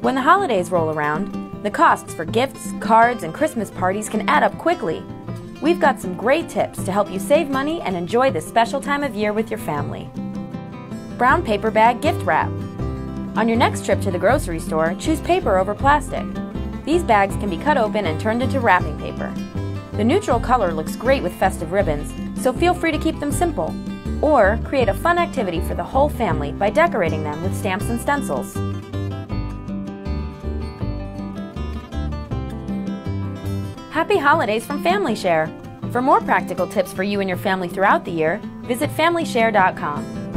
When the holidays roll around, the costs for gifts, cards, and Christmas parties can add up quickly. We've got some great tips to help you save money and enjoy this special time of year with your family. Brown paper bag gift wrap. On your next trip to the grocery store, choose paper over plastic. These bags can be cut open and turned into wrapping paper. The neutral color looks great with festive ribbons, so feel free to keep them simple. Or create a fun activity for the whole family by decorating them with stamps and stencils. Happy holidays from FamilyShare! For more practical tips for you and your family throughout the year, visit FamilyShare.com.